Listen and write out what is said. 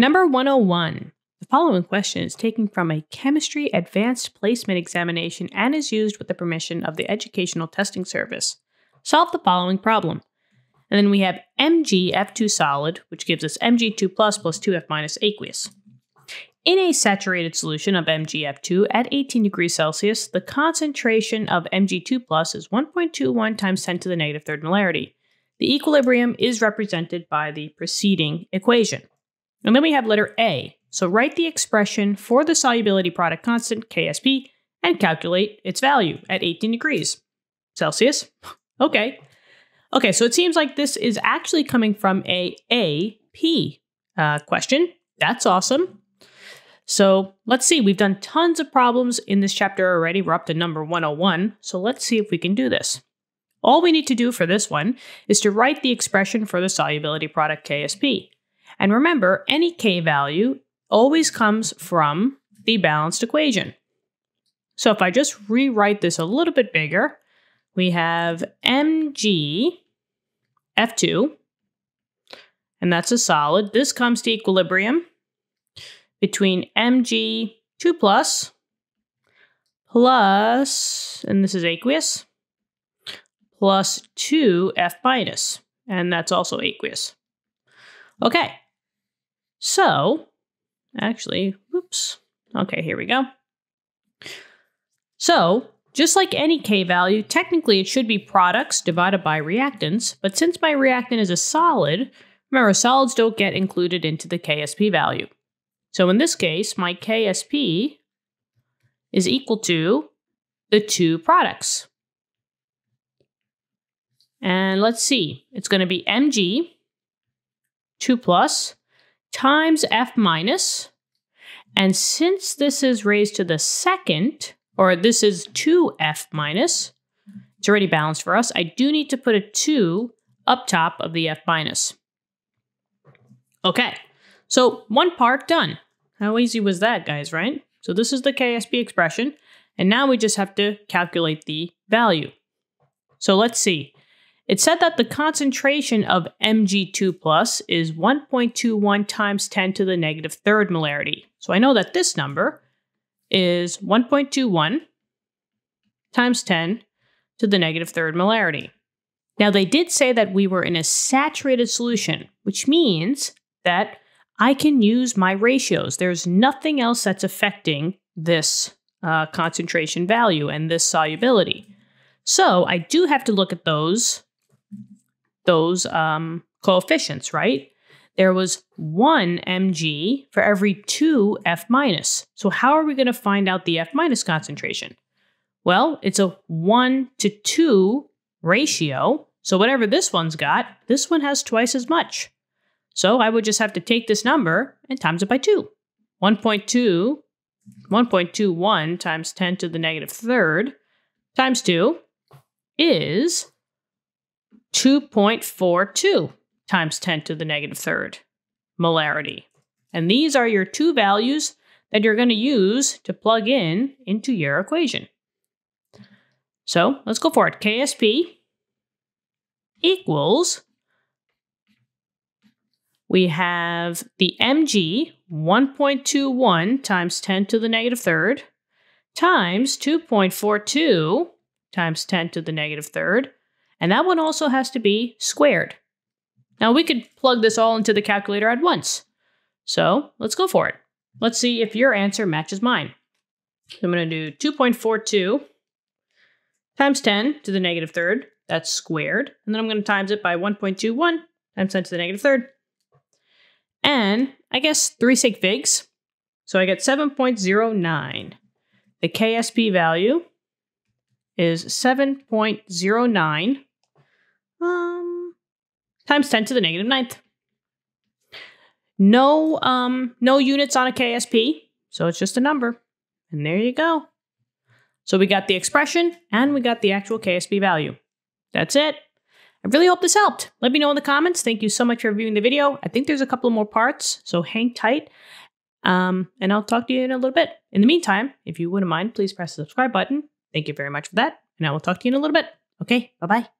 Number 101. The following question is taken from a chemistry advanced placement examination and is used with the permission of the Educational Testing Service. Solve the following problem. And then we have MgF2 solid, which gives us Mg2 plus plus 2F minus aqueous. In a saturated solution of MgF2 at 18 degrees Celsius, the concentration of Mg2 plus is 1.21 times 10 to the negative third molarity. The equilibrium is represented by the preceding equation. And then we have letter A. So write the expression for the solubility product constant, KSP, and calculate its value at 18 degrees Celsius. okay. Okay, so it seems like this is actually coming from a AP uh, question. That's awesome. So let's see, we've done tons of problems in this chapter already. We're up to number 101. So let's see if we can do this. All we need to do for this one is to write the expression for the solubility product KSP. And remember, any K value always comes from the balanced equation. So if I just rewrite this a little bit bigger, we have mg F2, and that's a solid. This comes to equilibrium between mg 2 plus plus, and this is aqueous, plus 2 F minus, and that's also aqueous. Okay, so actually, whoops. Okay, here we go. So, just like any K value, technically it should be products divided by reactants, but since my reactant is a solid, remember solids don't get included into the KSP value. So in this case, my KSP is equal to the two products. And let's see, it's going to be Mg 2 plus times F minus. And since this is raised to the second, or this is 2F minus, it's already balanced for us. I do need to put a 2 up top of the F minus. Okay, so one part done. How easy was that, guys, right? So this is the KSP expression, and now we just have to calculate the value. So let's see. It said that the concentration of Mg2 plus is 1.21 times 10 to the negative third molarity. So I know that this number is 1.21 times 10 to the negative third molarity. Now they did say that we were in a saturated solution, which means that I can use my ratios. There's nothing else that's affecting this uh, concentration value and this solubility. So I do have to look at those those um, coefficients, right? There was one mg for every two F minus. So how are we going to find out the F minus concentration? Well, it's a one to two ratio. So whatever this one's got, this one has twice as much. So I would just have to take this number and times it by 2. 1.2, 1.21 times 10 to the negative third times 2 is 2.42 times 10 to the negative third molarity. And these are your two values that you're going to use to plug in into your equation. So let's go for it. KSP equals, we have the mg 1.21 times 10 to the negative third times 2.42 times 10 to the negative third and that one also has to be squared. Now we could plug this all into the calculator at once. So let's go for it. Let's see if your answer matches mine. So I'm going to do 2.42 times 10 to the negative third. That's squared. And then I'm going to times it by 1.21 times 10 to the negative third. And I guess three sig figs. So I get 7.09. The KSP value is 7.09 um, times 10 to the negative ninth. No, um, no units on a KSP, so it's just a number. And there you go. So we got the expression and we got the actual KSP value. That's it. I really hope this helped. Let me know in the comments. Thank you so much for viewing the video. I think there's a couple more parts, so hang tight. Um, and I'll talk to you in a little bit. In the meantime, if you wouldn't mind, please press the subscribe button. Thank you very much for that. And I will talk to you in a little bit. Okay, bye bye.